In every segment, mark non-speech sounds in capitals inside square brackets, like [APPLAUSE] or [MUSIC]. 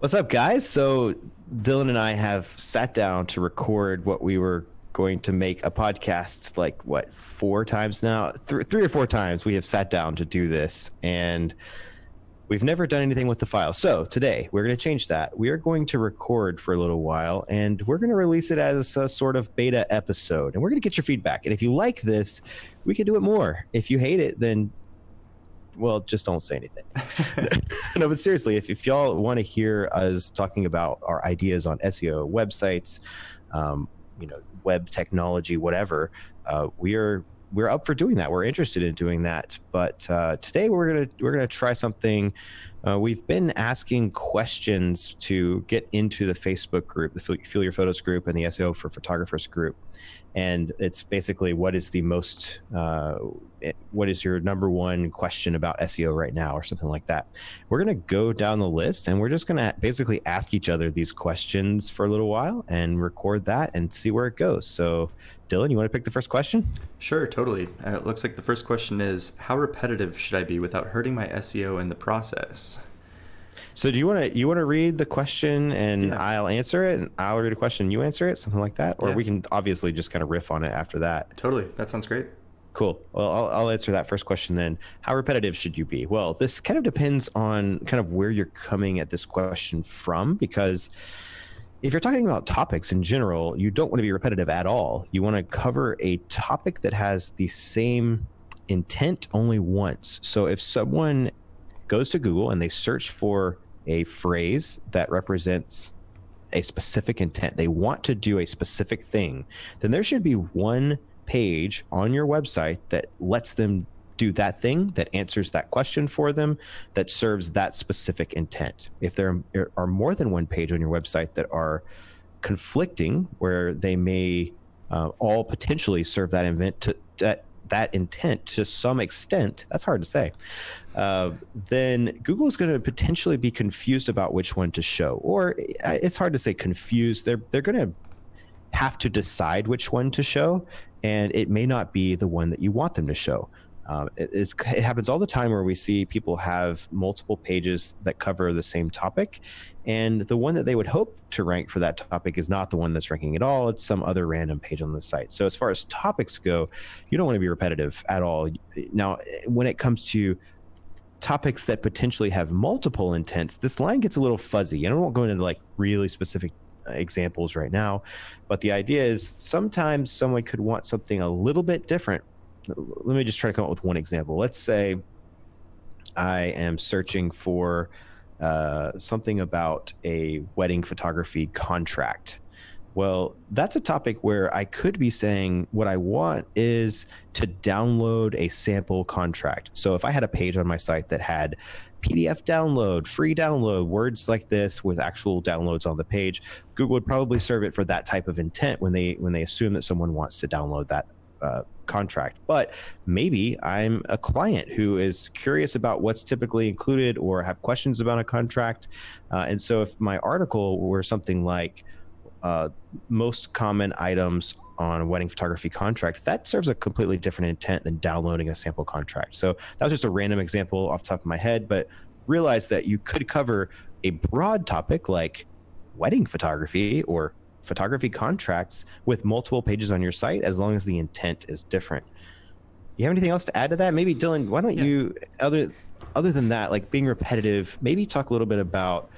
What's up, guys? So, Dylan and I have sat down to record what we were going to make a podcast like what four times now? Th- three or four times we have sat down to do this and we've never done anything with the file. So today we're going to change that. We are going to record for a little while and we're going to release it as a sort of beta episode and we're going to get your feedback. And if you like this we can do it more. If you hate it then well, just don't say anything. [LAUGHS] no, but seriously, if, if y'all want to hear us talking about our ideas on SEO websites, um, you know, web technology, whatever, uh, we are we're up for doing that. We're interested in doing that. But uh, today we're gonna we're gonna try something. Uh, we've been asking questions to get into the Facebook group, the Fuel Your Photos group, and the SEO for Photographers group and it's basically what is the most uh, what is your number one question about SEO right now or something like that. We're going to go down the list and we're just going to basically ask each other these questions for a little while and record that and see where it goes. So, Dylan, you want to pick the first question? Sure, totally. Uh, it looks like the first question is how repetitive should I be without hurting my SEO in the process? So do you want to you want to read the question and yeah. I'll answer it, and I'll read a question, you answer it, something like that, or yeah. we can obviously just kind of riff on it after that. Totally, that sounds great. Cool. Well, I'll, I'll answer that first question then. How repetitive should you be? Well, this kind of depends on kind of where you're coming at this question from, because if you're talking about topics in general, you don't want to be repetitive at all. You want to cover a topic that has the same intent only once. So if someone goes to Google and they search for a phrase that represents a specific intent, they want to do a specific thing, then there should be one page on your website that lets them do that thing that answers that question for them that serves that specific intent. If there are more than one page on your website that are conflicting, where they may uh, all potentially serve that event to that that intent to some extent, that's hard to say, uh, then Google is going to potentially be confused about which one to show. Or uh, it's hard to say confused. They're they're going to have to decide which one to show, and it may not be the one that you want them to show. Um, it, it, happens all the time where we see people have multiple pages that cover the same topic, and the one that they would hope to rank for that topic is not the one that's ranking at all. It's some other random page on the site. So, as far as topics go, you don't want to be repetitive at all. Now, when it comes to topics that potentially have multiple intents, this line gets a little fuzzy. And I won't go into like really specific examples right now, but the idea is sometimes someone could want something a little bit different let me just try to come up with one example. Let's say I am searching for uh, something about a wedding photography contract. Well, that's a topic where I could be saying what I want is to download a sample contract. So if I had a page on my site that had PDF download, free download, words like this with actual downloads on the page, Google would probably serve it for that type of intent when they when they assume that someone wants to download that uh, contract. But maybe I'm a client who is curious about what's typically included or have questions about a contract. Uh, and so if my article were something like uh, most common items on a wedding photography contract, that serves a completely different intent than downloading a sample contract. So that was just a random example off the top of my head, but realize that you could cover a broad topic like wedding photography or photography contracts with multiple pages on your site as long as the intent is different. You have anything else to add to that? Maybe Dylan, why don't yeah. you other other than that, like being repetitive, maybe talk a little bit about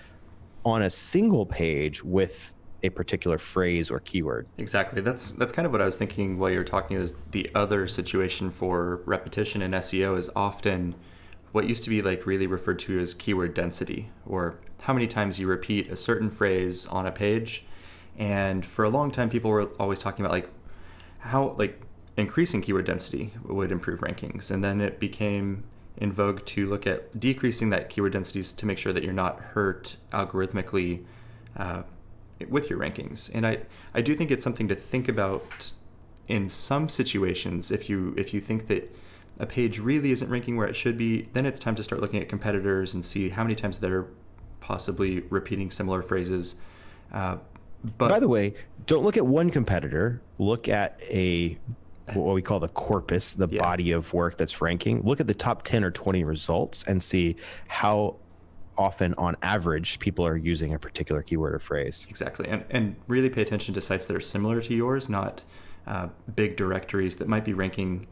on a single page with a particular phrase or keyword. Exactly. That's that's kind of what I was thinking while you were talking is the other situation for repetition in SEO is often what used to be like really referred to as keyword density or how many times you repeat a certain phrase on a page and for a long time, people were always talking about like how like increasing keyword density would improve rankings, and then it became in vogue to look at decreasing that keyword densities to make sure that you're not hurt algorithmically uh, with your rankings. And I I do think it's something to think about in some situations. If you if you think that a page really isn't ranking where it should be, then it's time to start looking at competitors and see how many times they're possibly repeating similar phrases. Uh, but by the way, don't look at one competitor. Look at a what we call the corpus, the yeah. body of work that's ranking. Look at the top 10 or 20 results and see how often on average people are using a particular keyword or phrase. Exactly. And, and really pay attention to sites that are similar to yours, not uh, big directories that might be ranking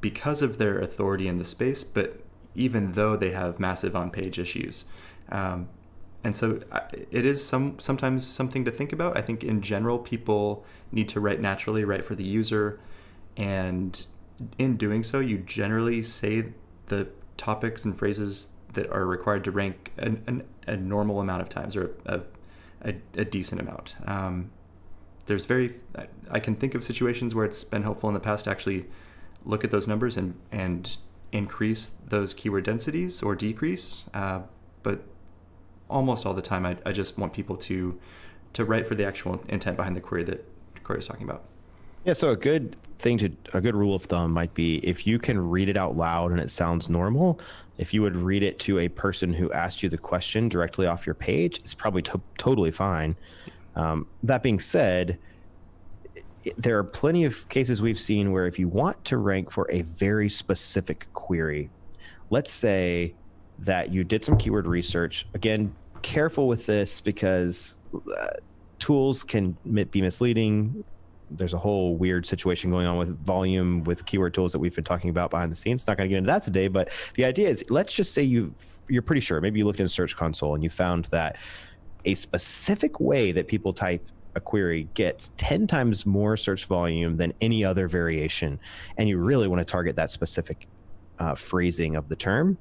because of their authority in the space, but even though they have massive on page issues. Um, and so it is some sometimes something to think about. I think in general, people need to write naturally, write for the user, and in doing so, you generally say the topics and phrases that are required to rank an, an, a normal amount of times or a, a, a decent amount. Um, there's very, I can think of situations where it's been helpful in the past to actually look at those numbers and, and increase those keyword densities or decrease. Uh, but almost all the time, I, I just want people to, to write for the actual intent behind the query that Corey is talking about. Yeah, so a good thing to a good rule of thumb might be if you can read it out loud and it sounds normal, if you would read it to a person who asked you the question directly off your page, it's probably to- totally fine. Um, that being said, there are plenty of cases we've seen where if you want to rank for a very specific query, let's say that you did some keyword research. Again, careful with this because uh, tools can be misleading there's a whole weird situation going on with volume with keyword tools that we've been talking about behind the scenes. Not going to get into that today, but the idea is let's just say you you're pretty sure maybe you looked in search console and you found that a specific way that people type a query gets 10 times more search volume than any other variation and you really want to target that specific uh, phrasing of the term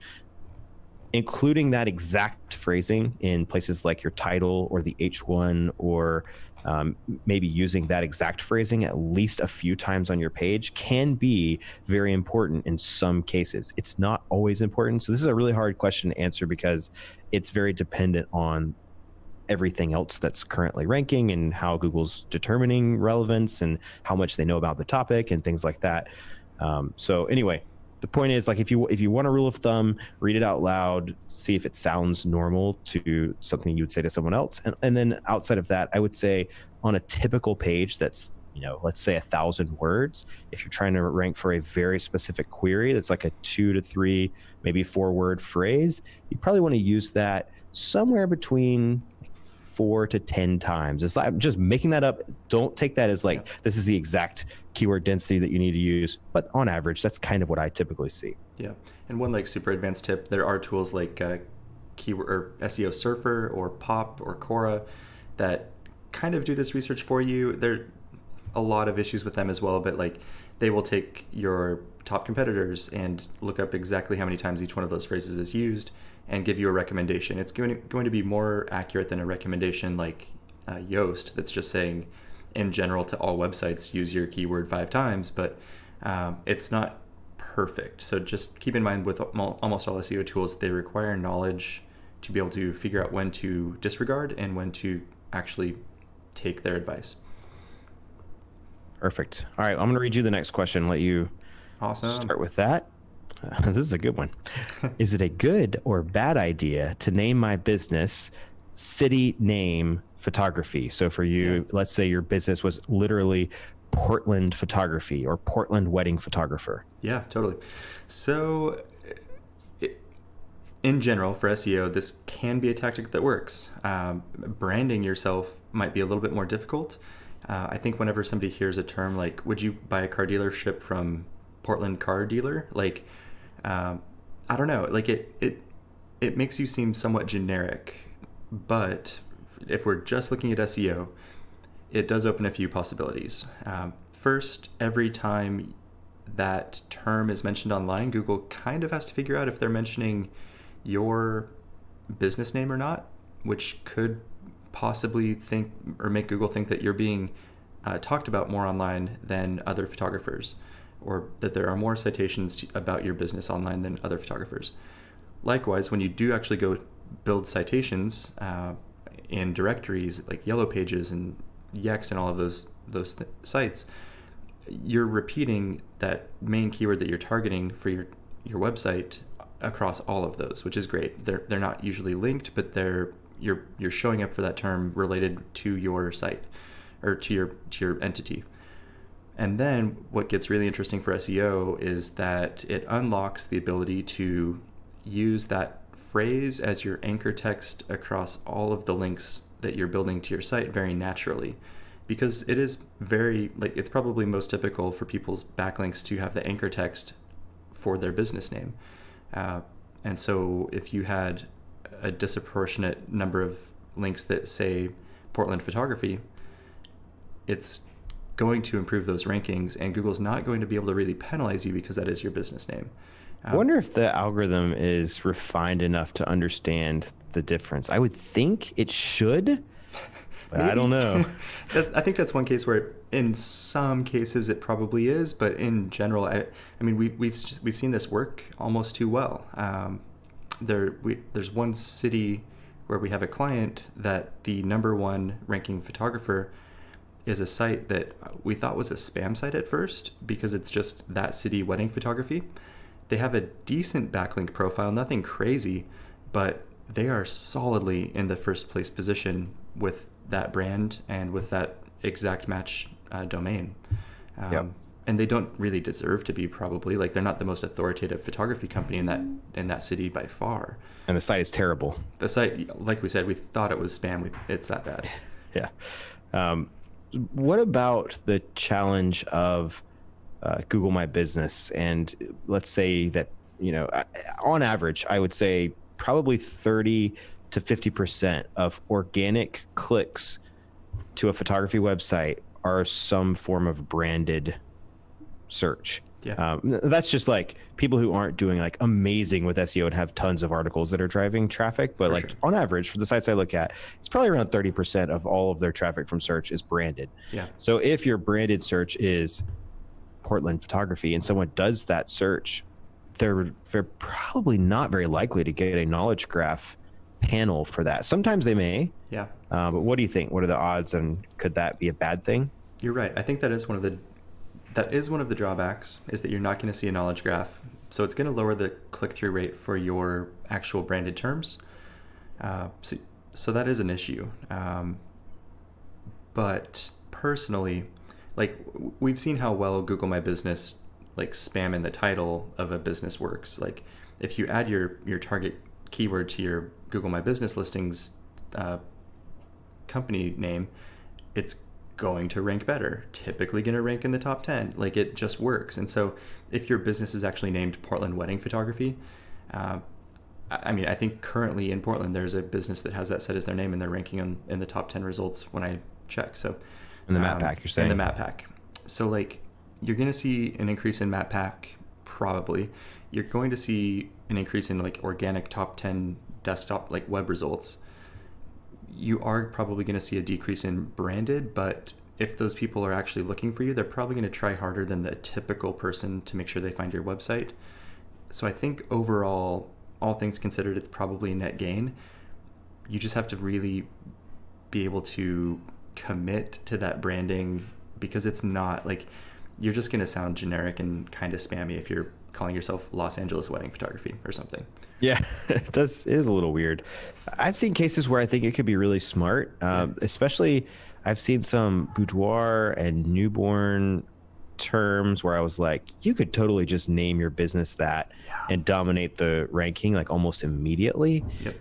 including that exact phrasing in places like your title or the h1 or um, maybe using that exact phrasing at least a few times on your page can be very important in some cases. It's not always important. So, this is a really hard question to answer because it's very dependent on everything else that's currently ranking and how Google's determining relevance and how much they know about the topic and things like that. Um, so, anyway, the point is like if you if you want a rule of thumb read it out loud see if it sounds normal to something you would say to someone else. And, and then outside of that i would say on a typical page that's you know let's say a thousand words if you're trying to rank for a very specific query that's like a two to three maybe four word phrase you probably want to use that somewhere between four to ten times. It's like I'm just making that up. Don't take that as like yeah. this is the exact keyword density that you need to use. But on average, that's kind of what I typically see. Yeah, and one like super advanced tip: there are tools like uh, keyword or SEO Surfer or Pop or Cora that kind of do this research for you. There are a lot of issues with them as well, but like they will take your top competitors and look up exactly how many times each one of those phrases is used and give you a recommendation. It's going to, going to be more accurate than a recommendation like uh, Yoast that's just saying, in general, to all websites, use your keyword five times, but um, it's not perfect. So just keep in mind with almost all SEO tools, they require knowledge to be able to figure out when to disregard and when to actually take their advice. Perfect. All right, I'm going to read you the next question. Let you awesome. start with that. [LAUGHS] this is a good one. is it a good or bad idea to name my business city name photography? So for you, yeah. let's say your business was literally Portland photography or Portland wedding photographer. Yeah, totally. So in general, for SEO, this can be a tactic that works. Um, branding yourself might be a little bit more difficult. Uh, I think whenever somebody hears a term like, would you buy a car dealership from Portland car dealer? Like, um, I don't know. Like it it it makes you seem somewhat generic, but if we're just looking at SEO, it does open a few possibilities. Um, first, every time that term is mentioned online, Google kind of has to figure out if they're mentioning your business name or not, which could possibly think or make Google think that you're being uh, talked about more online than other photographers or that there are more citations about your business online than other photographers. Likewise, when you do actually go build citations uh, in directories like Yellow Pages and Yext and all of those those th- sites, you're repeating that main keyword that you're targeting for your your website across all of those, which is great. They're they're not usually linked, but they're you're you're showing up for that term related to your site or to your to your entity. And then what gets really interesting for SEO is that it unlocks the ability to use that phrase as your anchor text across all of the links that you're building to your site very naturally. Because it is very like it's probably most typical for people's backlinks to have the anchor text for their business name. Uh, and so if you had a disproportionate number of links that say portland photography it's going to improve those rankings and google's not going to be able to really penalize you because that is your business name I wonder if the algorithm is refined enough to understand the difference. I would think it should, but I don't know. [LAUGHS] I think that's one case where, in some cases, it probably is, but in general, I, I mean, we, we've just, we've seen this work almost too well. Um, there, we, there's one city where we have a client that the number one ranking photographer is a site that we thought was a spam site at first because it's just that city wedding photography. They have a decent backlink profile, nothing crazy, but they are solidly in the first place position with that brand and with that exact match uh, domain. Um, yep. And they don't really deserve to be probably like they're not the most authoritative photography company in that in that city by far. And the site is terrible. The site, like we said, we thought it was spam. We, it's that bad. [LAUGHS] yeah. Um, what about the challenge of uh, Google My Business, and let's say that you know, on average, I would say probably thirty to fifty percent of organic clicks to a photography website are some form of branded search. Yeah. Um, that's just like people who aren't doing like amazing with SEO and have tons of articles that are driving traffic. But for like sure. on average, for the sites I look at, it's probably around 30% of all of their traffic from search is branded. Yeah. So if your branded search is Portland photography and someone does that search, they're they're probably not very likely to get a knowledge graph panel for that. Sometimes they may. Yeah. Uh, but what do you think? What are the odds, and could that be a bad thing? You're right. I think that is one of the that is one of the drawbacks is that you're not going to see a knowledge graph. So it's going to lower the click through rate for your actual branded terms. Uh, so, so that is an issue. Um, but personally, like we've seen how well Google My Business like spam in the title of a business works. Like if you add your your target keyword to your Google My Business listings uh, company name, it's going to rank better. Typically going to rank in the top 10. Like it just works. And so if your business is actually named Portland Wedding Photography, uh, I mean, I think currently in Portland, there's a business that has that set as their name and they're ranking in, in the top 10 results when I check. So in the map um, pack, you're saying? In the map pack. So, like, you're going to see an increase in map pack, probably. You're going to see an increase in, like, organic top 10 desktop, like, web results. You are probably going to see a decrease in branded, but if those people are actually looking for you, they're probably going to try harder than the typical person to make sure they find your website. So, I think overall, all things considered, it's probably a net gain. You just have to really be able to commit to that branding because it's not like you're just going to sound generic and kind of spammy if you're calling yourself Los Angeles wedding photography or something. Yeah, [LAUGHS] it does. It is a little weird. I've seen cases where I think it could be really smart, um, especially I've seen some boudoir and newborn terms where I was like, you could totally just name your business that yeah. and dominate the ranking like almost immediately. Yep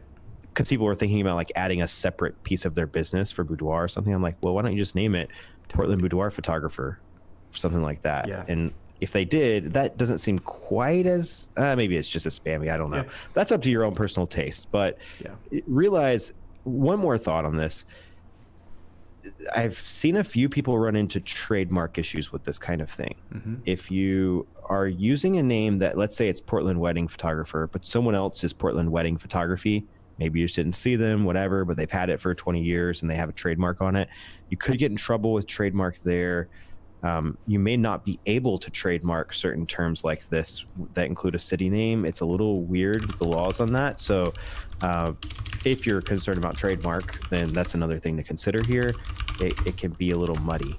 because people were thinking about like adding a separate piece of their business for boudoir or something. I'm like, well, why don't you just name it Portland Boudoir Photographer, something like that? Yeah. And if they did, that doesn't seem quite as uh, maybe it's just as spammy. I don't know. Yeah. That's up to your own personal taste. But yeah. realize one more thought on this. I've seen a few people run into trademark issues with this kind of thing. Mm-hmm. If you are using a name that, let's say it's Portland Wedding Photographer, but someone else is Portland Wedding Photography, maybe you just didn't see them, whatever, but they've had it for 20 years and they have a trademark on it. You could get in trouble with trademark there. Um, you may not be able to trademark certain terms like this that include a city name. It's a little weird the laws on that. So, uh, if you're concerned about trademark, then that's another thing to consider here. It, it can be a little muddy.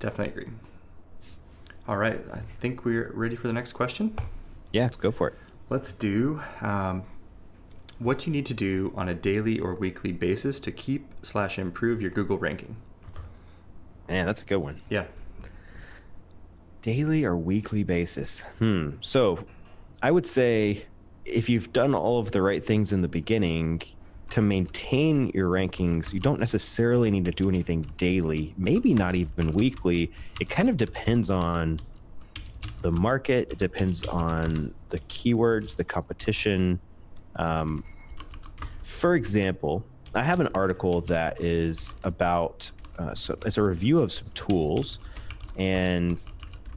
Definitely agree. All right, I think we're ready for the next question. Yeah, go for it. Let's do um, what you need to do on a daily or weekly basis to keep slash improve your Google ranking. Man, that's a good one. Yeah. Daily or weekly basis. Hmm. So I would say if you've done all of the right things in the beginning, to maintain your rankings, you don't necessarily need to do anything daily, maybe not even weekly. It kind of depends on the market, it depends on the keywords, the competition. Um, for example, I have an article that is about uh, so it's a review of some tools, and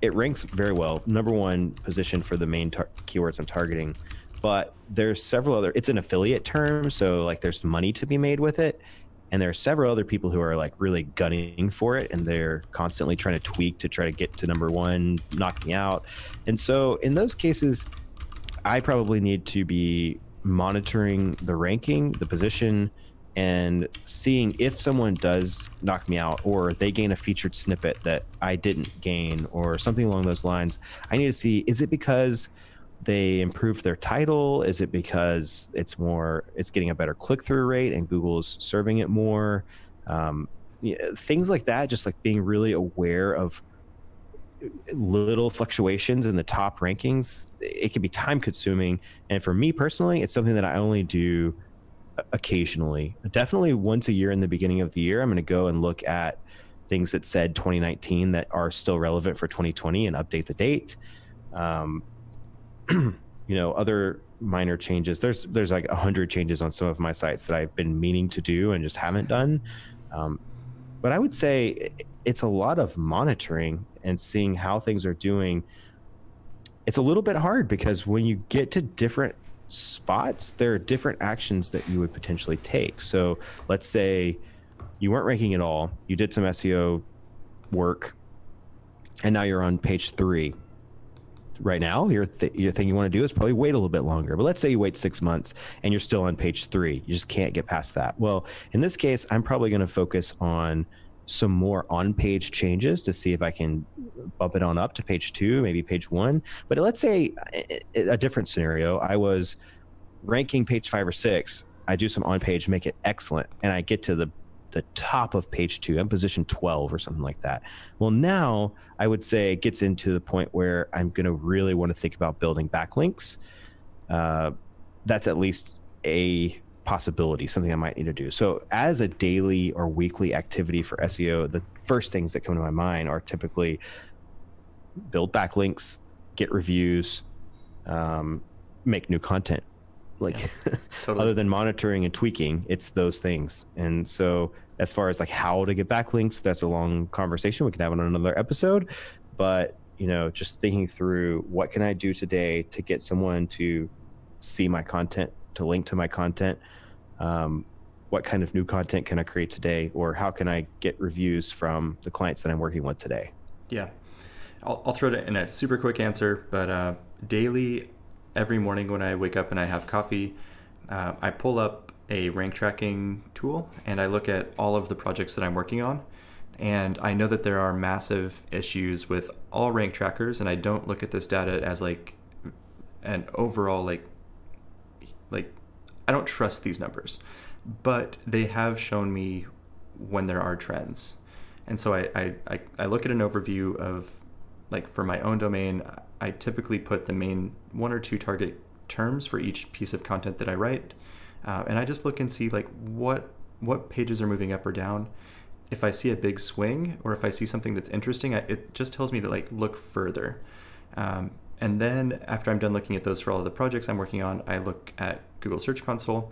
it ranks very well. Number one position for the main tar- keywords I'm targeting but there's several other it's an affiliate term so like there's money to be made with it and there are several other people who are like really gunning for it and they're constantly trying to tweak to try to get to number one knock me out and so in those cases i probably need to be monitoring the ranking the position and seeing if someone does knock me out or they gain a featured snippet that i didn't gain or something along those lines i need to see is it because they improved their title? Is it because it's more, it's getting a better click through rate and Google's serving it more? Um, things like that, just like being really aware of little fluctuations in the top rankings, it can be time consuming. And for me personally, it's something that I only do occasionally. Definitely once a year in the beginning of the year, I'm going to go and look at things that said 2019 that are still relevant for 2020 and update the date. Um, [CLEARS THROAT] you know other minor changes there's there's like a hundred changes on some of my sites that i've been meaning to do and just haven't done um, but i would say it's a lot of monitoring and seeing how things are doing it's a little bit hard because when you get to different spots there are different actions that you would potentially take so let's say you weren't ranking at all you did some seo work and now you're on page three right now, your, th- your thing you want to do is probably wait a little bit longer. But let's say you wait six months and you're still on page three. You just can't get past that. Well, in this case, I'm probably going to focus on some more on page changes to see if I can bump it on up to page two, maybe page one. But let's say a different scenario. I was ranking page five or six. I do some on page, make it excellent, and I get to the the top of page two. I'm position 12 or something like that. Well, now I would say it gets into the point where I'm going to really want to think about building backlinks. Uh, that's at least a possibility, something I might need to do. So, as a daily or weekly activity for SEO, the first things that come to my mind are typically build backlinks, get reviews, um, make new content. Like, yeah, [LAUGHS] totally. other than monitoring and tweaking, it's those things. And so, as far as like how to get backlinks, that's a long conversation. We can have on another episode. But you know, just thinking through what can I do today to get someone to see my content, to link to my content. Um, what kind of new content can I create today, or how can I get reviews from the clients that I'm working with today? Yeah, I'll, I'll throw it in a super quick answer, but uh, daily, every morning when I wake up and I have coffee, uh, I pull up a rank tracking tool and I look at all of the projects that I'm working on. And I know that there are massive issues with all rank trackers, and I don't look at this data as like an overall like like I don't trust these numbers, but they have shown me when there are trends. And so I, I, I, look at an overview of like for my own domain, I typically put the main one or two target terms for each piece of content that I write uh, and I just look and see like what what pages are moving up or down. If I see a big swing or if I see something that's interesting, I, it just tells me to like look further. Um, and then after I'm done looking at those for all of the projects I'm working on, I look at Google Search Console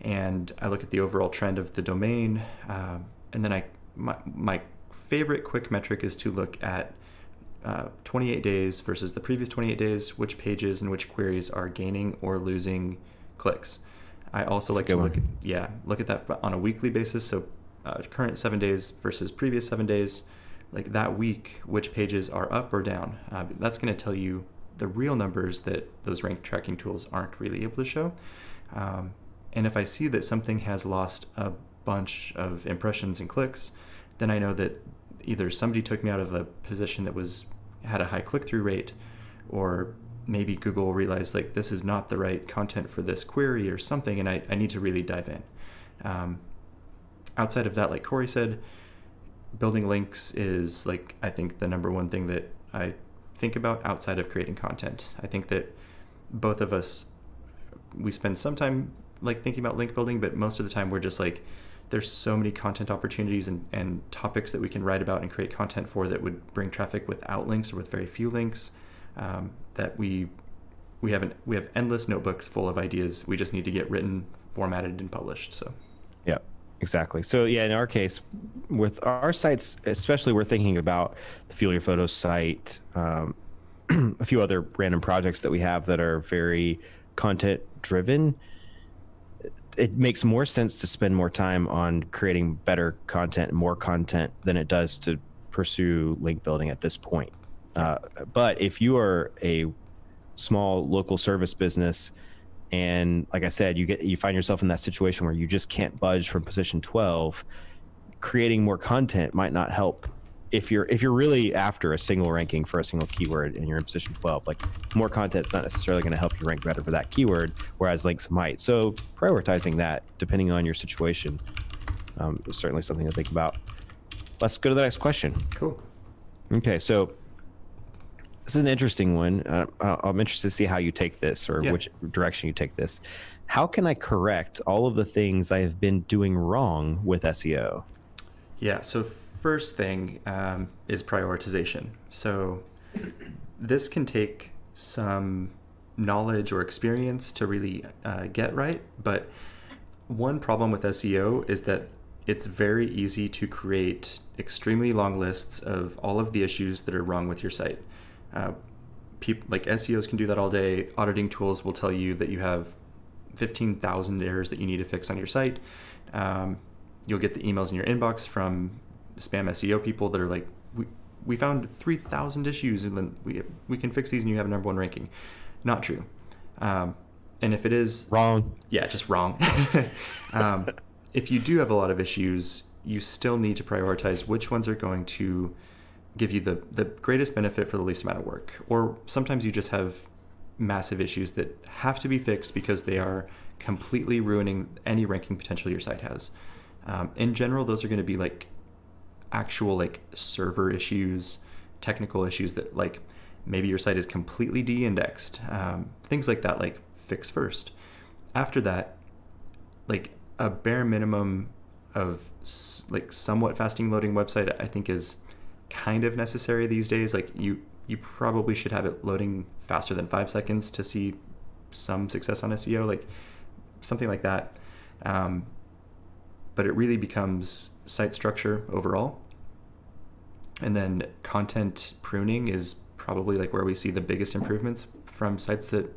and I look at the overall trend of the domain. Uh, and then I my, my favorite quick metric is to look at uh, 28 days versus the previous 28 days, which pages and which queries are gaining or losing clicks. I also That's like to look at, yeah look at that on a weekly basis. So uh, current seven days versus previous seven days, like that week, which pages are up or down. Uh, that's going to tell you the real numbers that those rank tracking tools aren't really able to show. Um, and if I see that something has lost a bunch of impressions and clicks, then I know that either somebody took me out of a position that was had a high click through rate, or maybe Google realized like this is not the right content for this query or something, and I, I need to really dive in. Um, outside of that, like Corey said, building links is like I think the number one thing that I think about outside of creating content. I think that both of us we spend some time like thinking about link building, but most of the time we're just like, there's so many content opportunities and, and topics that we can write about and create content for that would bring traffic without links or with very few links um, that we we have an, we have endless notebooks full of ideas. We just need to get written, formatted, and published. So, exactly. So yeah, in our case, with our sites, especially, we're thinking about the Fuel Your Photos site, um, [CLEARS THROAT] a few other random projects that we have that are very content driven it makes more sense to spend more time on creating better content, more content than it does to pursue link building at this point. Uh, but if you are a small local service business, and like I said, you get you find yourself in that situation where you just can't budge from position twelve, creating more content might not help if you're if you're really after a single ranking for a single keyword and you're in position 12 like more content is not necessarily going to help you rank better for that keyword whereas links might. So prioritizing that depending on your situation um, is certainly something to think about. Let's go to the next question. Cool. Okay so this is an interesting one uh, i'm interested to see how you take this or yeah. which direction you take this how can i correct all of the things i have been doing wrong with seo yeah so first thing um, is prioritization. So this can take some knowledge or experience to really uh, get right. But one problem with SEO is that it's very easy to create extremely long lists of all of the issues that are wrong with your site. Uh, people like SEOs can do that all day. Auditing tools will tell you that you have 15,000 errors that you need to fix on your site. Um, you'll get the emails in your inbox from spam SEO people that are like, we, we found 3,000 issues and then we, we can fix these and you have a number one ranking. Not true. Um, and if it is wrong, yeah, just wrong. [LAUGHS] um, if you do have a lot of issues, you still need to prioritize which ones are going to give you the, the greatest benefit for the least amount of work. Or sometimes you just have massive issues that have to be fixed because they are completely ruining any ranking potential your site has. Um, in general, those are going to be like actual like server issues, technical issues that like maybe your site is completely de-indexed, um, things like that. Like fix first. After that, like a bare minimum of like somewhat fasting loading website, I think is kind of necessary these days. Like you you probably should have it loading faster than five seconds to see some success on SEO, like something like that. Um, but it really becomes site structure overall. And then content pruning is probably like where we see the biggest improvements from sites that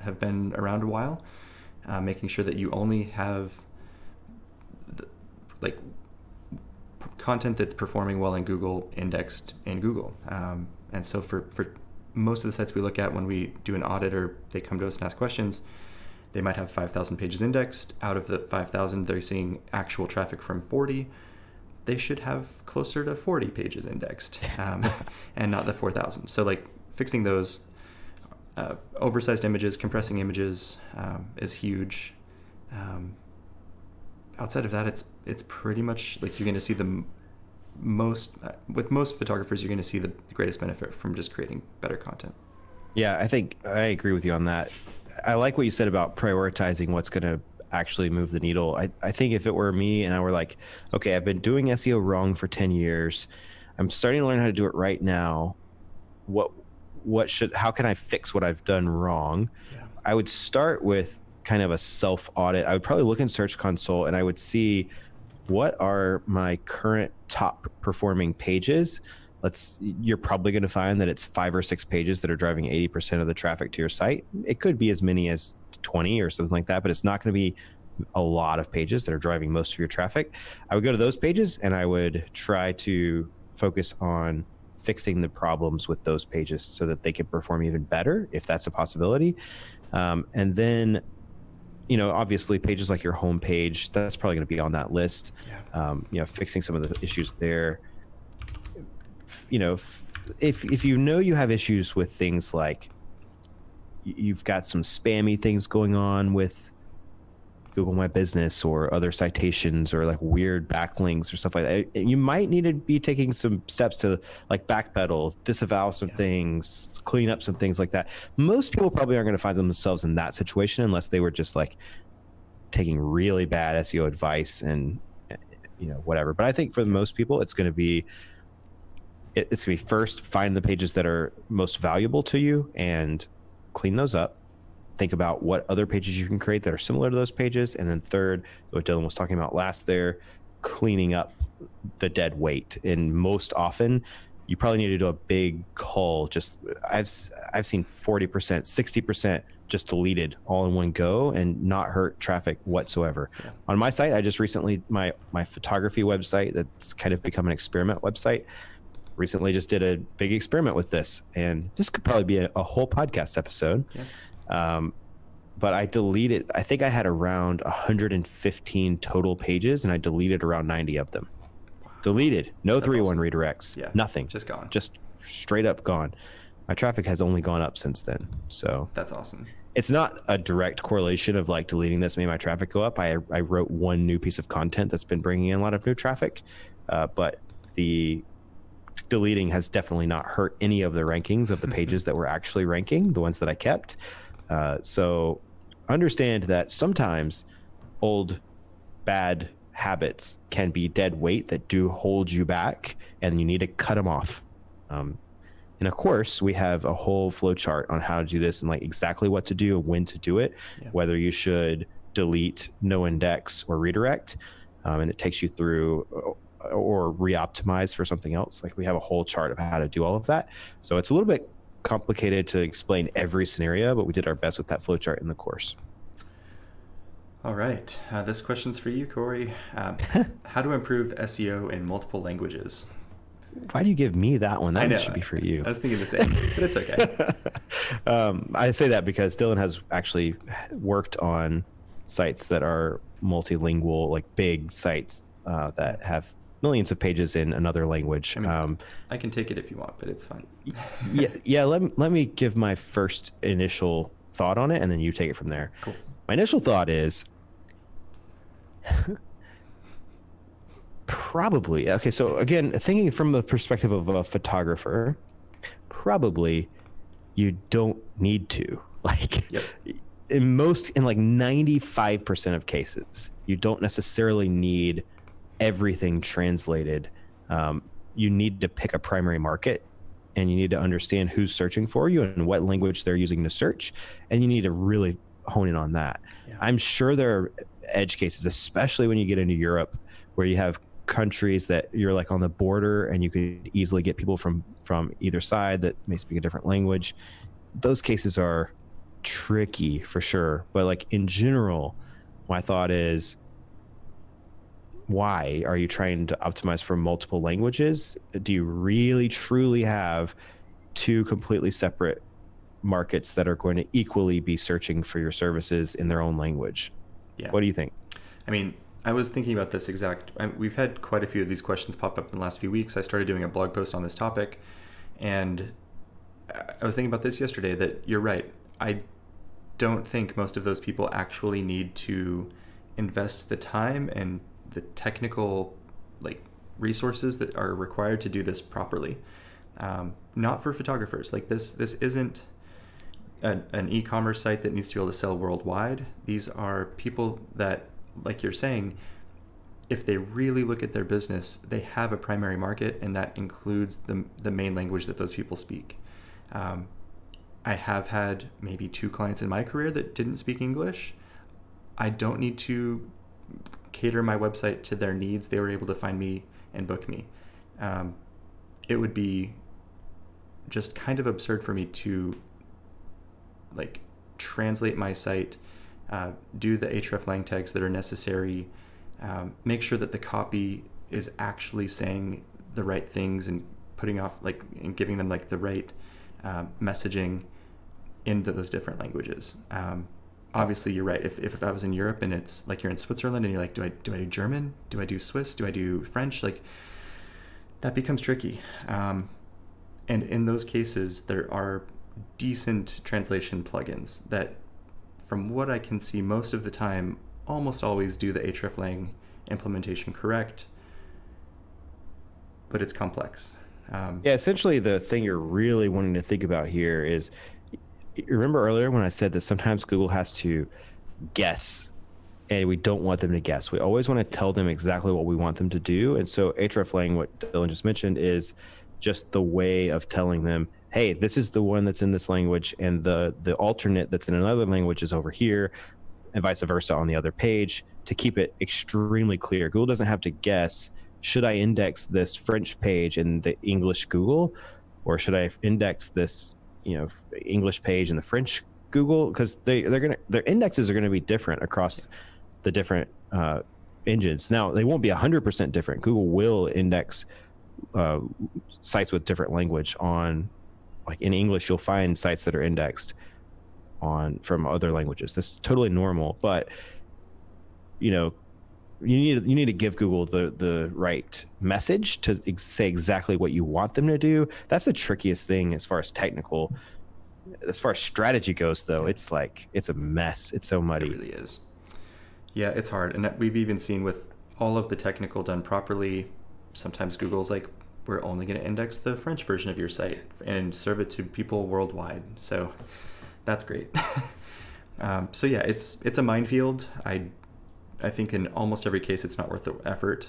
have been around a while. Uh, making sure that you only have the, like content that's performing well in Google indexed in Google. Um, and so for, for most of the sites we look at when we do an audit or they come to us and ask questions, they might have 5,000 pages indexed. Out of the 5,000, they're seeing actual traffic from 40. They should have closer to 40 pages indexed um, [LAUGHS] and not the 4,000. So, like, fixing those uh, oversized images, compressing images um, is huge. Um, outside of that, it's it's pretty much like you're going to see the most uh, with most photographers, you're going to see the greatest benefit from just creating better content. Yeah, I think I agree with you on that. I like what you said about prioritizing what's going to actually move the needle. I, I think if it were me and I were like, okay, I've been doing SEO wrong for 10 years. I'm starting to learn how to do it right now. What, what should, how can I fix what I've done wrong? Yeah. I would start with kind of a self audit. I would probably look in Search Console and I would see what are my current top performing pages? Let's you're probably going to find that it's five or six pages that are driving 80% of the traffic to your site. It could be as many as 20 or something like that but it's not going to be a lot of pages that are driving most of your traffic. I would go to those pages and i would try to focus on fixing the problems with those pages so that they can perform even better if that's a possibility. Um, and then you know obviously pages like your home page that's probably going to be on that list yeah. um, you know fixing some of the issues there you know, if if you know you have issues with things like you've got some spammy things going on with Google My Business or other citations or like weird backlinks or stuff like that. You might need to be taking some steps to like backpedal, disavow some yeah. things, clean up some things like that. Most people probably aren't going to find themselves in that situation unless they were just like taking really bad SEO advice and eh, you know whatever. But I think for most people, it's going to be it's going to be first find the pages that are most valuable to you and clean those up think about what other pages you can create that are similar to those pages. And then third, what Dylan was talking about last there, cleaning up the dead weight. And most often, you probably need to do a big cull. Just I've I've seen forty percent, sixty percent just deleted all in one go and not hurt traffic whatsoever. Yeah. On my site, I just recently my my photography website that's kind of become an experiment website. Recently, just did a big experiment with this, and this could probably be a, a whole podcast episode. Yeah um, but I deleted, I think I had around 115 total pages and I deleted around 90 of them. Wow. Deleted. No That's 301 awesome. redirects. Yeah. Nothing. Just gone. Just straight up gone. My traffic has only gone up since then. So that's awesome. It's not a direct correlation of like deleting this made my traffic go up. I, I wrote one new piece of content that's been bringing in a lot of new traffic, uh, but the deleting has definitely not hurt any of the rankings of the [LAUGHS] pages that were actually ranking, the ones that I kept. Uh, so understand that sometimes old bad habits can be dead weight that do hold you back and you need to cut them off. Um, and of course, we have a whole flow chart on how to do this and like exactly what to do, and when to do it, yeah. whether you should delete, no index, or redirect. Um, and it takes you through uh, or re-optimize for something else. Like we have a whole chart of how to do all of that. So it's a little bit complicated to explain every scenario, but we did our best with that flowchart in the course. All right. Uh, this question's for you, Corey. Um, [LAUGHS] how to improve SEO in multiple languages? Why do you give me that one? That should be for you. I was thinking the same, but it's okay. [LAUGHS] um, I say that because Dylan has actually worked on sites that are multilingual, like big sites uh, that have millions of pages in another language. I, mean, um, I can take it if you want, but it's fine. [LAUGHS] yeah, yeah. Let me, let me give my first initial thought on it, and then you take it from there. Cool. My initial thought is probably okay. So again, thinking from the perspective of a photographer, probably you don't need to [LAUGHS] like. Yep. In most, in like 95% of cases, you don't necessarily need everything translated. Um, you need to pick a primary market and you need to understand who's searching for you and what language they're using to search. And you need to really hone in on that. Yeah. I'm sure there are edge cases, especially when you get into Europe, where you have countries that you're like on the border and you could easily get people from from either side that may speak a different language. Those cases are tricky for sure. But like in general, my thought is why are you trying to optimize for multiple languages? Do you really truly have two completely separate markets that are going to equally be searching for your services in their own language? Yeah. What do you think? I mean, I was thinking about this exact. I, we've had quite a few of these questions pop up in the last few weeks. I started doing a blog post on this topic, and I was thinking about this yesterday. That you're right. I don't think most of those people actually need to invest the time and the technical like resources that are required to do this properly. Um, not for photographers. Like this, this isn't an, an e-commerce site that needs to be able to sell worldwide. These are people that, like you're saying, if they really look at their business, they have a primary market, and that includes the the main language that those people speak. Um, I have had maybe two clients in my career that didn't speak English. I don't need to cater my website to their needs, they were able to find me and book me. Um, it would be just kind of absurd for me to like translate my site, uh, do the href tags that are necessary, um, make sure that the copy is actually saying the right things and putting off like and giving them like the right uh, messaging into those different languages. Um, obviously you're right. If, if I was in Europe and it's like you're in Switzerland and you're like, do I do I do German? Do I do Swiss? Do I do French? Like that becomes tricky. Um, and in those cases, there are decent translation plugins that, from what I can see, most of the time almost always do the hreflang implementation correct, but it's complex. Um, yeah, essentially, the thing you're really wanting to think about here is remember earlier when I said that sometimes Google has to guess and we don't want them to guess. We always want to tell them exactly what we want them to do. And so hreflang, what Dylan just mentioned, is just the way of telling them, hey, this is the one that's in this language, and the the alternate that's in another language is over here, and vice versa on the other page to keep it extremely clear. Google doesn't have to guess, should I index this French page in the English Google, or should I index this, you know, English page and the French Google? Because they they're gonna their indexes are to be different across the different uh, engines. Now they won't be hundred percent different. Google will index uh, sites with different language on, like in English, you'll find sites that are indexed on from other languages. That's totally normal, but you know, you need you need to give Google the the right message to say exactly what you want them to do. That's the trickiest thing as far as technical. As far as strategy goes, though, it's like it's a mess. It's so muddy. It really is. Yeah, it's hard. And we've even seen with all of the technical done properly, sometimes Google's like, we're only going to index the French version of your site and serve it to people worldwide. So that's great. [LAUGHS] um, so yeah, it's it's a minefield. I I think in almost every case it's not worth the effort.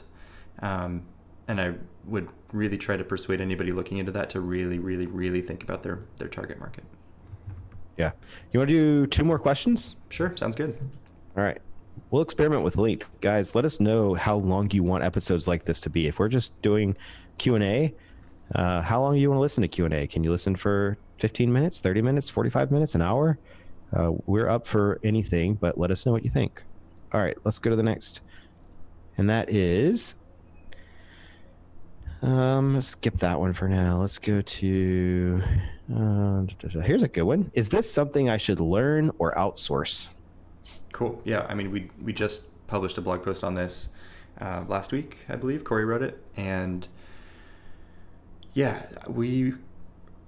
Um, and I would really try to persuade anybody looking into that to really, really, really think about their their target market. Yeah. You want to do two more questions? Sure. Sounds good. All right we'll experiment with length guys let us know how long you want episodes like this to be if we're just doing q&a uh, how long do you want to listen to q&a can you listen for 15 minutes 30 minutes 45 minutes an hour uh, we're up for anything but let us know what you think all right let's go to the next and that is um skip that one for now let's go to uh, here's a good one is this something i should learn or outsource Cool. Yeah. I mean, we we just published a blog post on this uh, last week, I believe. Corey wrote it, and yeah, we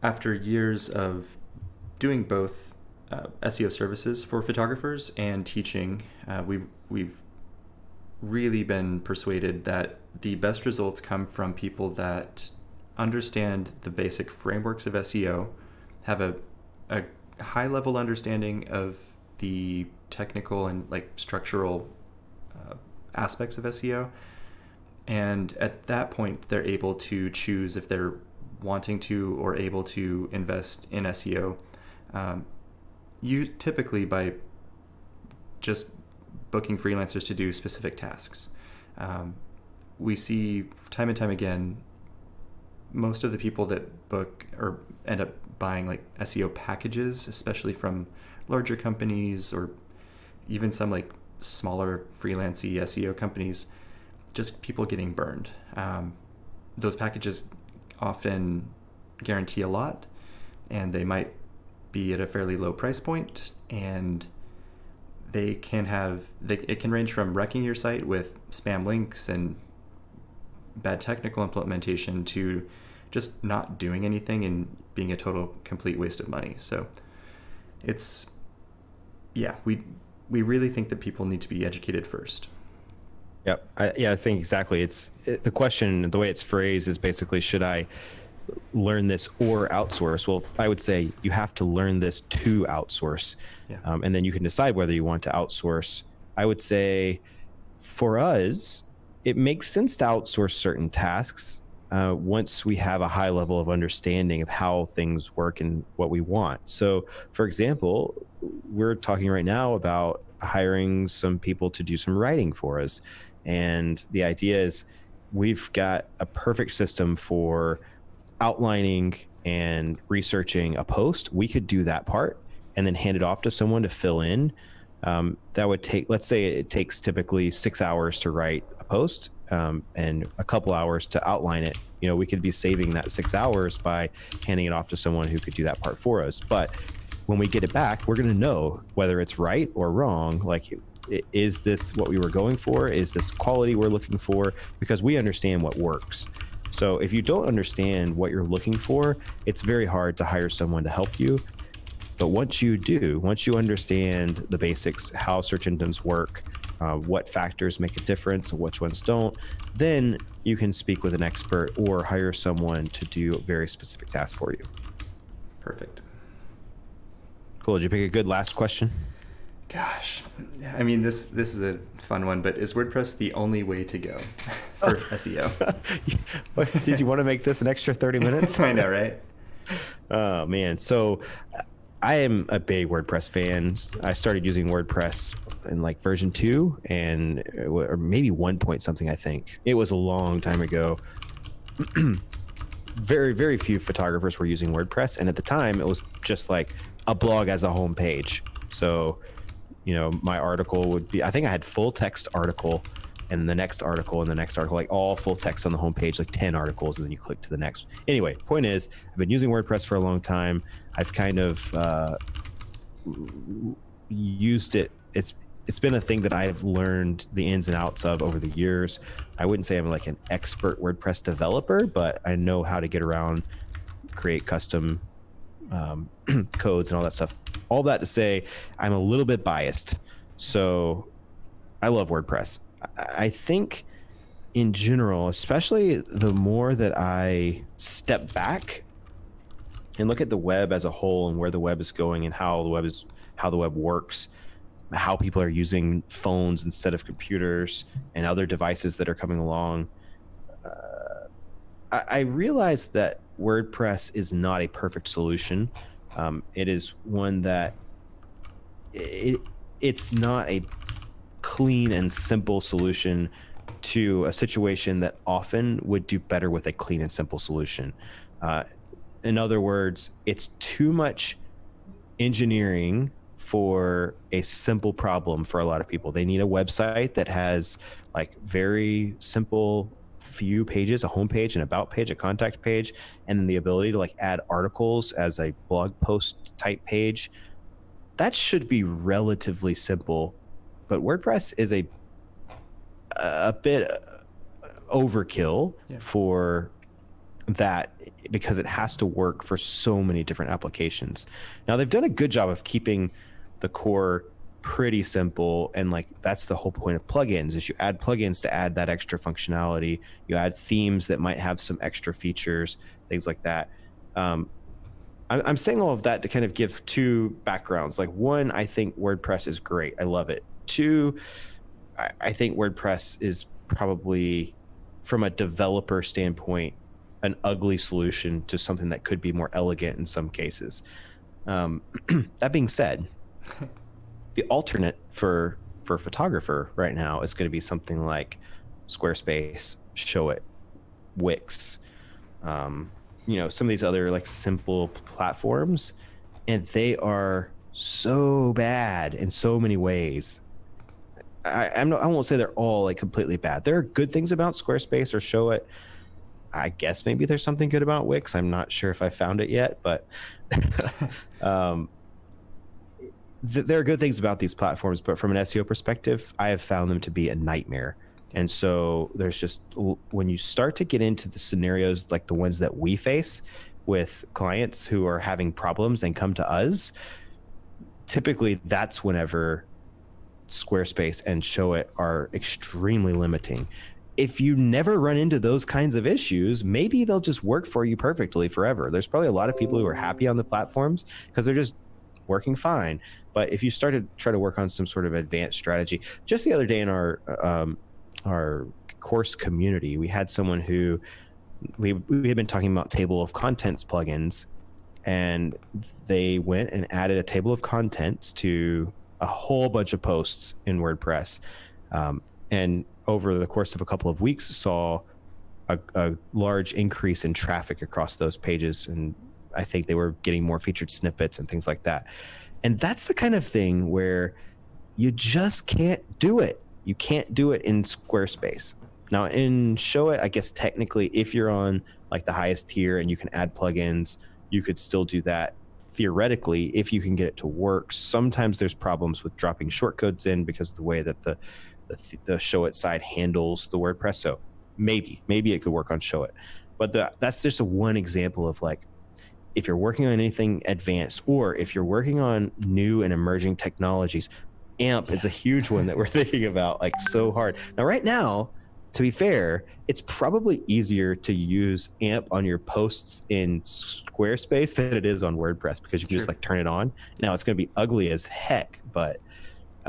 after years of doing both uh, SEO services for photographers and teaching, uh, we've we've really been persuaded that the best results come from people that understand the basic frameworks of SEO, have a, a high level understanding of the technical and like structural uh, aspects of SEO. And at that point, they're able to choose if they're wanting to or able to invest in SEO. Um, you typically by just booking freelancers to do specific tasks. Um, we see time and time again most of the people that book or end up buying like SEO packages, especially from larger companies or even some like smaller freelancey SEO companies, just people getting burned. Um, those packages often guarantee a lot, and they might be at a fairly low price point, and they can have they, it can range from wrecking your site with spam links and bad technical implementation to just not doing anything and being a total complete waste of money. So it's yeah, we we really think that people need to be educated first. Yep. I, yeah, I think exactly. It's it, the question. The way it's phrased is basically, should I learn this or outsource? Well, I would say you have to learn this to outsource, yeah. um, and then you can decide whether you want to outsource. I would say, for us, it makes sense to outsource certain tasks uh, once we have a high level of understanding of how things work and what we want. So, for example, we're talking right now about hiring some people to do some writing for us. And the idea is we've got a perfect system for outlining and researching a post. We could do that part and then hand it off to someone to fill in. Um, that would take, let's say it takes typically six hours to write a post um, and a couple hours to outline it. You know, we could be saving that six hours by handing it off to someone who could do that part for us. But when we get it back, we're going to know whether it's right or wrong. Like, is this what we were going for? Is this quality we're looking for? Because we understand what works. So if you don't understand what you're looking for, it's very hard to hire someone to help you. But once you do, once you understand the basics, how search engines work, uh, what factors make a difference and which ones don't, then you can speak with an expert or hire someone to do a very specific task for you. Perfect. Cool. Did you pick a good last question? Gosh, I mean this this is a fun one, but is WordPress the only way to go oh. for SEO? [LAUGHS] Did you want to make this an extra thirty minutes? [LAUGHS] I know, right? Oh man, so I am a big WordPress fan. I started using WordPress in like version two and or maybe one point something. I think it was a long time ago. [CLEARS THROAT] very very few photographers were using WordPress, and at the time it was just like a blog as a homepage. So you know, my article would be, I think I had full text article and the next article and the next article, like all full text on the homepage, like 10 articles, and then you click to the next. Anyway, point is, I've been using WordPress for a long time. I've kind of uh, used it. It's it's been a thing that I've learned the ins and outs of over the years. I wouldn't say I'm like an expert WordPress developer, but I know how to get around, create custom um, [CLEARS THROAT] codes and all that stuff. All that to say, I'm a little bit biased. So I love WordPress. I think in general, especially the more that I step back and look at the web as a whole and where the web is going and how the web is how the web works, how people are using phones instead of computers and other devices that are coming along. Uh, I, I realize that WordPress is not a perfect solution. Um, it is one that it, it's not a clean and simple solution to a situation that often would do better with a clean and simple solution. Uh, in other words, it's too much engineering for a simple problem for a lot of people. They need a website that has like very simple few pages, a homepage, an about page, a contact page, and then the ability to like add articles as a blog post type page. That should be relatively simple, but WordPress is a a bit uh, overkill yeah. for that because it has to work for so many different applications. Now they've done a good job of keeping the core pretty simple and like that's the whole point of plugins is you add plugins to add that extra functionality. You add themes that might have some extra features things like that. Um, i'm saying all of that to kind of give two backgrounds. Like one i think wordpress is great. I love it. Two I, I think wordpress is probably from a developer standpoint an ugly solution to something that could be more elegant in some cases. Um, [CLEARS THROAT] that being said [LAUGHS] the alternate for for photographer right now is going to be something like Squarespace, Showit, Wix, um, you know, some of these other like simple platforms, and they are so bad in so many ways. I, I'm not, I won't say they're all like completely bad. There are good things about Squarespace or Showit. I guess maybe there's something good about Wix. I'm not sure if I found it yet, but [LAUGHS] um, th- there are good things about these platforms, but from an SEO perspective, I have found them to be a nightmare. And so there's just when you start to get into the scenarios like the ones that we face with clients who are having problems and come to us, typically that's whenever Squarespace and Showit are extremely limiting. If you never run into those kinds of issues, maybe they'll just work for you perfectly forever. There's probably a lot of people who are happy on the platforms because they're just working fine. But if you start to try to work on some sort of advanced strategy, just the other day in our um, our course community, we had someone who we we had been talking about table of contents plugins, and they went and added a table of contents to a whole bunch of posts in WordPress, um, and over the course of a couple of weeks saw a, a large increase in traffic across those pages and I think they were getting more featured snippets and things like that. And that's the kind of thing where you just can't do it. You can't do it in Squarespace. Now, in Showit, I guess technically, if you're on like the highest tier and you can add plugins, you could still do that theoretically if you can get it to work. Sometimes there's problems with dropping shortcodes in because of the way that the the, the Showit side handles the WordPress. So maybe maybe it could work on Showit, but the, that's just a one example of like if you're working on anything advanced or if you're working on new and emerging technologies, AMP is a huge one that we're [LAUGHS] thinking about like so hard. Now, right now, to be fair, it's probably easier to use AMP on your posts in Squarespace than it is on WordPress because you can sure. just like turn it on. Now it's going to be ugly as heck, but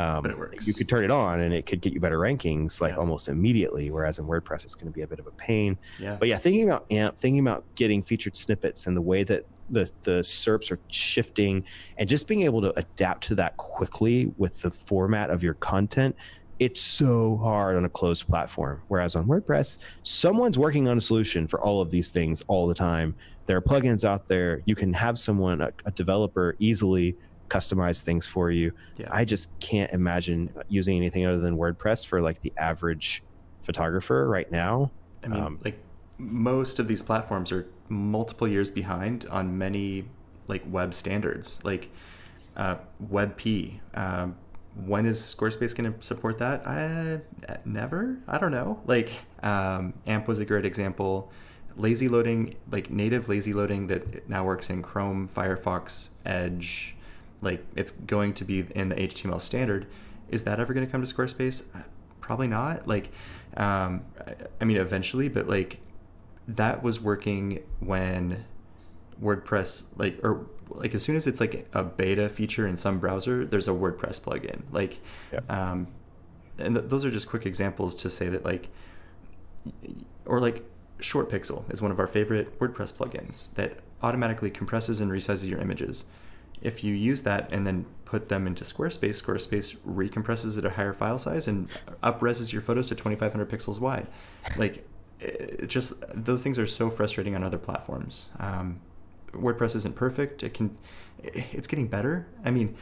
um, but it works. You could turn it on and it could get you better rankings like yeah. almost immediately. Whereas in WordPress, it's going to be a bit of a pain. Yeah. But yeah, thinking about AMP, thinking about getting featured snippets and the way that the the SERPs are shifting, and just being able to adapt to that quickly with the format of your content. It's so hard on a closed platform. Whereas on WordPress, someone's working on a solution for all of these things all the time. There are plugins out there. You can have someone, a, a developer, easily customize things for you. Yeah. I just can't imagine using anything other than WordPress for like the average photographer right now. I mean, um, like most of these platforms are multiple years behind on many like web standards, like uh, WebP. Um, when is Squarespace going to support that? I, never. I don't know. Like um, AMP was a great example. Lazy loading, like native lazy loading that now works in Chrome, Firefox, Edge, like it's going to be in the HTML standard. Is that ever going to come to Squarespace? Uh, probably not. Like, um, I mean, eventually, but like that was working when WordPress, like, or like as soon as it's like a beta feature in some browser, there's a WordPress plugin. Like, yeah. um, and th- those are just quick examples to say that like, or like ShortPixel is one of our favorite WordPress plugins that automatically compresses and resizes your images if you use that and then put them into Squarespace, Squarespace recompresses at a higher file size and upreses your photos to 2500 pixels wide. Like, it just those things are so frustrating on other platforms. Um, WordPress isn't perfect. It can, it's getting better. I mean,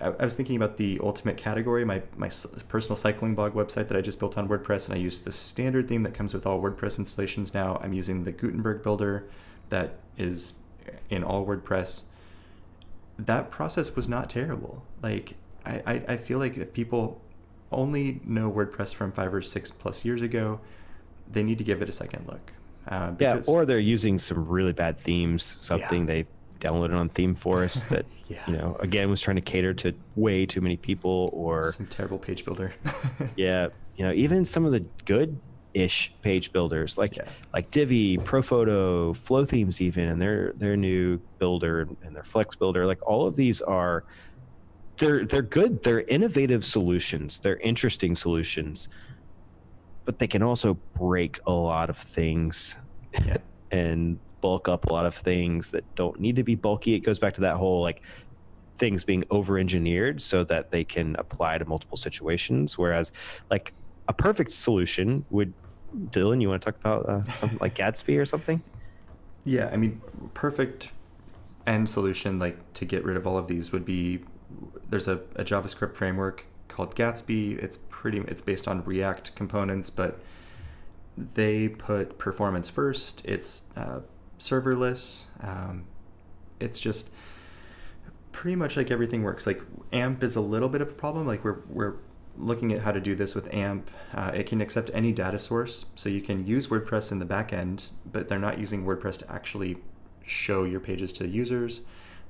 I, I was thinking about the ultimate category, my my personal cycling blog website that I just built on WordPress, and I use the standard theme that comes with all WordPress installations now. I'm using the Gutenberg builder that is in all WordPress that process was not terrible. Like I, I, I feel like if people only know WordPress from five or six plus years ago, they need to give it a second look. Uh, yeah, or they're using some really bad themes, something yeah. they downloaded on ThemeForest [LAUGHS] that yeah. you know again was trying to cater to way too many people, or some terrible page builder. [LAUGHS] yeah, you know, even some of the good ish page builders like yeah. like Divi, ProPhoto, Flow Themes, even and their their new builder and their Flex builder. Like all of these are they're they're good. They're innovative solutions. They're interesting solutions, but they can also break a lot of things yeah. [LAUGHS] and bulk up a lot of things that don't need to be bulky. It goes back to that whole like things being over engineered so that they can apply to multiple situations. Whereas like a perfect solution would Dylan, you want to talk about uh, something like Gatsby or something? Yeah, I mean, perfect end solution like to get rid of all of these would be there's a, a JavaScript framework called Gatsby. It's pretty it's based on React components, but they put performance first. It's uh, serverless. Um, it's just pretty much like everything works. Like AMP is a little bit of a problem. Like we're we're looking at how to do this with AMP, uh, it can accept any data source. So you can use WordPress in the backend, but they're not using WordPress to actually show your pages to users.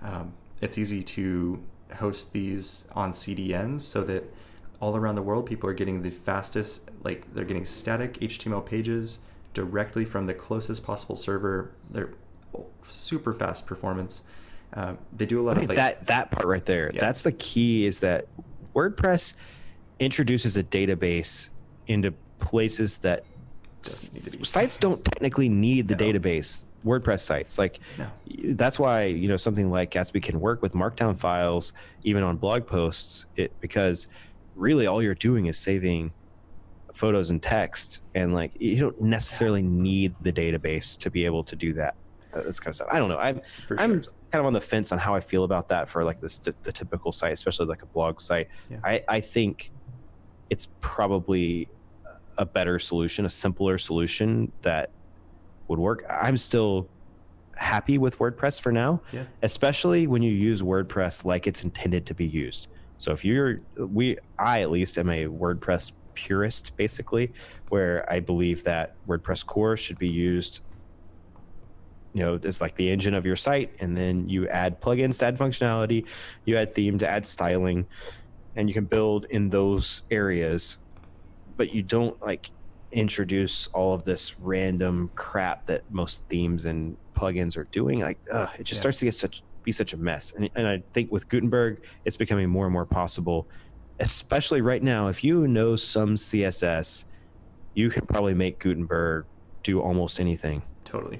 Um, it's easy to host these on CDNs so that all around the world people are getting the fastest, like they're getting static HTML pages directly from the closest possible server. They're super fast performance. Uh, they do a lot of like, that that part right there. Yeah. That's the key. Is that WordPress introduces a database into places that sites don't technically need the no. database wordpress sites like no. that's why you know something like gatsby can work with markdown files even on blog posts it because really all you're doing is saving photos and text and like you don't necessarily need the database to be able to do that uh, this kind of stuff i don't know i'm sure. i'm kind of on the fence on how i feel about that for like this the typical site especially like a blog site yeah. i i think it's probably a better solution, a simpler solution that would work. I'm still happy with WordPress for now, yeah. especially when you use WordPress like it's intended to be used. So if you're we I at least am a WordPress purist basically where I believe that WordPress core should be used you know it's like the engine of your site and then you add plugins to add functionality, you add theme to add styling and you can build in those areas, but you don't like introduce all of this random crap that most themes and plugins are doing. Like, ugh, it just Yeah. starts to get such be such a mess. And, and I think with Gutenberg, it's becoming more and more possible, especially right now. If you know some CSS, you can probably make Gutenberg do almost anything. Totally.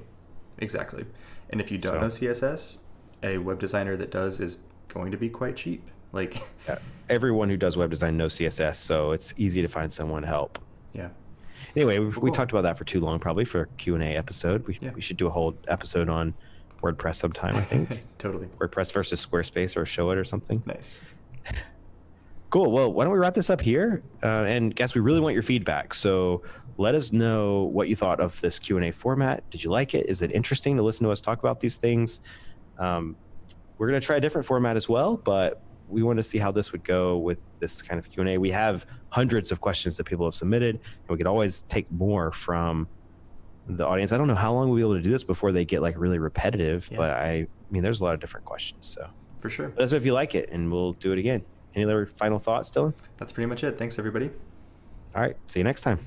Exactly. And if you don't So- know CSS, a web designer that does is going to be quite cheap. Like, Uh, Everyone who does web design knows CSS, so it's easy to find someone to help. yeah. Anyway, we, we talked about that for too long, probably for a Q and A episode. We, Yeah. we should do a whole episode on WordPress sometime. I think [LAUGHS] totally. WordPress versus Squarespace or Showit or something. Nice. [LAUGHS] Cool. Well, why don't we wrap this up here? Uh, and guess we really want your feedback. So let us know what you thought of this Q and A format. Did you like it? Is it interesting to listen to us talk about these things? Um, we're going to try a different format as well, but we want to see how this would go with this kind of Q and A. We have hundreds of questions that people have submitted, and we could always take more from the audience. I don't know how long we'll be able to do this before they get like really repetitive, Yeah. but I, I mean, there's a lot of different questions. So For sure. let us know if you like it, and we'll do it again. Any other final thoughts, Dylan? That's pretty much it. Thanks, everybody. All right. See you next time.